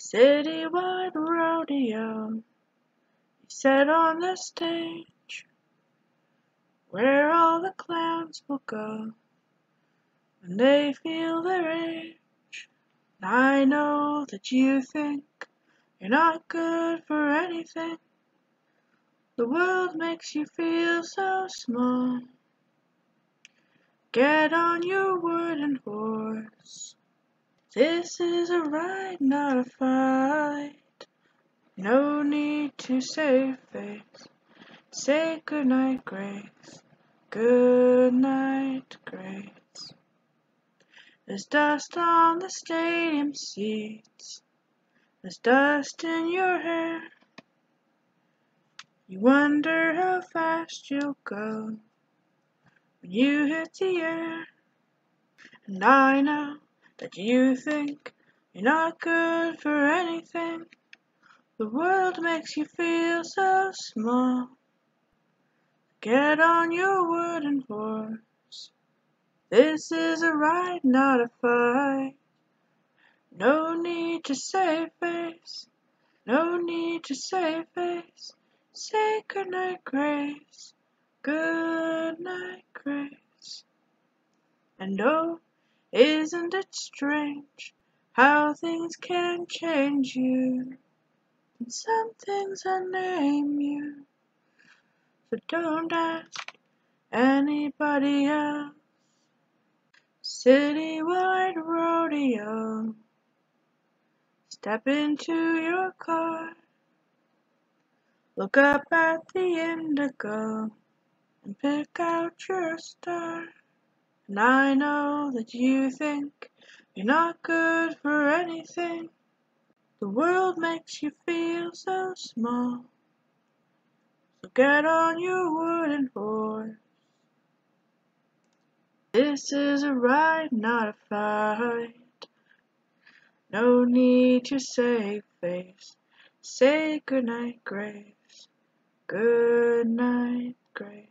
Citywide rodeo, set on the stage where all the clowns will go when they feel their age. I know that you think you're not good for anything. The world makes you feel so small. Get on your wooden horse. This is a ride, not a fight. No need to save face. Say goodnight, Grace. Good night, Grace. There's dust on the stadium seats. There's dust in your hair. You wonder how fast you'll go when you hit the air. And I know that you think you're not good for anything. The world makes you feel so small. Get on your wooden horse. This is a ride, not a fight. No need to save face. No need to save face. Say goodnight, Grace. Good night, Grace. And oh, isn't it strange how things can change you? And some things unname you. So don't ask anybody else. Citywide rodeo. Step into your car. Look up at the indigo and pick out your star. And I know that you think you're not good for anything. The world makes you feel so small. So get on your wooden horse. This is a ride, not a fight. No need to save face. Say goodnight, Grace. Good night, Grace.